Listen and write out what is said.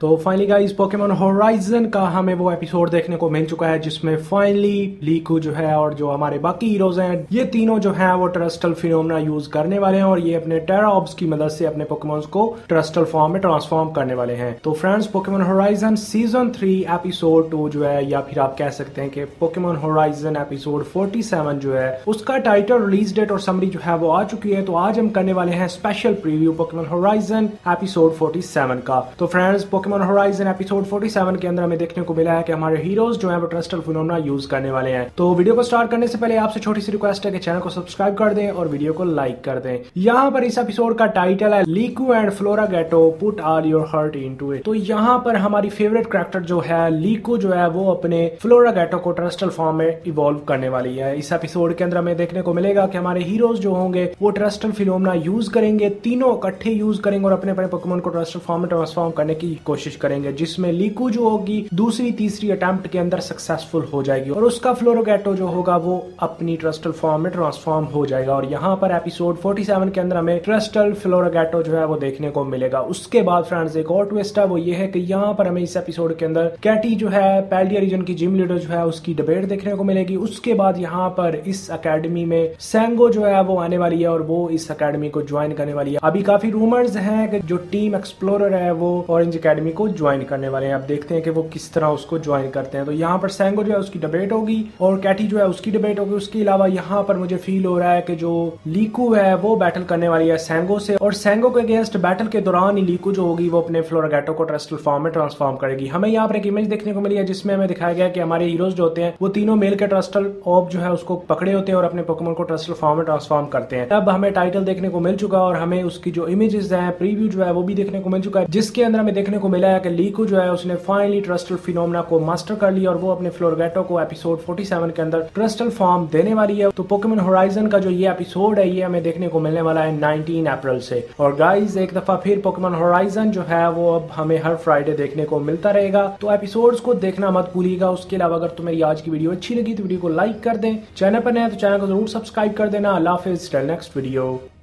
तो finally guys Pokemon horizon का हमें वो एपिसोड देखने को मिल चुका है, जिसमें फाइनली लीकू जो है और जो हमारे बाकी हीरोज हैं, ये तीनों जो हैं वो ट्रस्टल फिनोमना यूज़ करने वाले हैं और ये अपने टेराऑब्स की मदद से अपने पोकेमोन्स को ट्रस्टल फॉर्म में ट्रांसफॉर्म करने वाले हैं। तो friends Pokemon Horizon season three episode two जो है, या फिर आप कह सकते हैं कि पोकेमोन होराइजन एपिसोड फोर्टी जो है, उसका टाइटल रिलीज़ डेट और समरी जो है वो आ चुकी है। तो आज हम करने वाले हैं special preview Pokemon Horizon episode forty का। तो फ्रेंड्स पोकेमोन होराइजन, एपिसोड 47 के अंदर हमें देखने को मिला है कि हमारे हीरोज जो है वो ट्रस्टल फिनोमना यूज़ करने वाले हैं। तो वीडियो को स्टार्ट करने से पहले आपसे छोटी सी रिक्वेस्ट है कि चैनल को सब्सक्राइब कर दें और वीडियो को लाइक कर दें। यहाँ पर इस एपिसोड का टाइटल है Liko and Floragato put all your heart into it तो यहाँ पर हमारी फेवरेट करेक्टर जो है लीकू जो है, वो अपने फ्लोरा गेटो को ट्रस्टल फॉर्म में इवॉल्व करने वाली है। इस एपिसोड के अंदर हमें देखने को मिलेगा कि हमारे हीरोज जो होंगे, वो ट्रस्टल फिनोमना यूज़ करेंगे, तीनों इकट्ठे यूज़ करेंगे और अपने अपने पोकेमोन को ट्रस्टल फॉर्म में ट्रांसफॉर्म करने की कोशिश करेंगे, जिसमें लीकू जो होगी, दूसरी, तीसरी अटेम्प्ट के अंदर सक्सेसफुल हो जाएगी और उसका फ्लोरोगेटो जो होगा, वो अपनी ट्रस्टल फॉर्म में ट्रांसफॉर्म हो जाएगा और यहाँ पर एपिसोड 47 के अंदर हमें ट्रस्टल फ्लोरोगेटो जो है, वो देखने को मिलेगा। उसके बाद फ्रेंड्स एक और ट्विस्ट है, वो ये है कि यहाँ पर हमें इस एपिसोड के अंदर कैटी जो है पैल्डिया रीजन की जिम लीडर जो है, उसकी डिबेट देखने को मिलेगी। उसके बाद यहाँ पर इस अकेडमी में सेंगो जो है, वो आने वाली है और वो इस अकेडमी को ज्वाइन करने वाली है। अभी काफ़ी रूमर्स हैं कि जो टीम एक्सप्लोरर है, वो ऑरेंज अकेडमी को ज्वाइन करने वाले हैं। अब देखते हैं कि वो किस तरह उसको ज्वाइन करते हैं। तो यहाँ पर सेंगो जो है, उसकी डिबेट होगी और कैटी जो है, उसकी डिबेट होगी। उसके अलावा यहाँ पर मुझे फील हो रहा है कि जो लीकू है, वो बैटल करने वाली है सेंगो से। और सेंगो के अगेंस्ट बैटल के दौरान ही लीकू जो होगी, वो अपने फ्लोरागेटो को ट्रस्टल फॉर्म में ट्रांसफॉर्म करेगी। हमें यहाँ पर एक इमेज देखने को मिली है, जिसमें हमें दिखाया गया कि हमारे हीरोज जो होते हैं, वो तीनों मेल के ट्रस्टल ऑब जो है, उसको पकड़े होते हैं और अपने पोकेमोन को ट्रस्टल फॉर्म में ट्रांसफॉर्म करते हैं। अब हमें टाइटल देखने को मिल चुका और हमें उसकी जो इमेजेस है प्रीव्यू जो है, वो भी देखने को मिल चुका है, जिसके अंदर हमें देखने को मिला है कि लीकू जो है उसने फाइनली ट्रस्टल फिनोमना को मास्टर कर लिया और वो अपने फ्लोरगेटो को एपिसोड 47 के अंदर ट्रस्टल फॉर्म देने वाली है। तो पोकेमोन होराइजन का जो ये एपिसोड है, ये हमें देखने को मिलने वाला है 19 अप्रैल से। और गाइज़ एक दफ़ा फिर पोकेमोन होराइजन जो है, वो अब हमें हर फ्राइडे देखने को मिलता रहेगा। तो एपिसोड को देखना मत भूलिएगा। उसके अलावा अगर तुम्हें आज की वीडियो अच्छी लगी तो वीडियो को लाइक कर दें। चैनल पर नए तो चैनल को ज़रूर सब्सक्राइब कर देना। अल्लाह नेक्स्ट वीडियो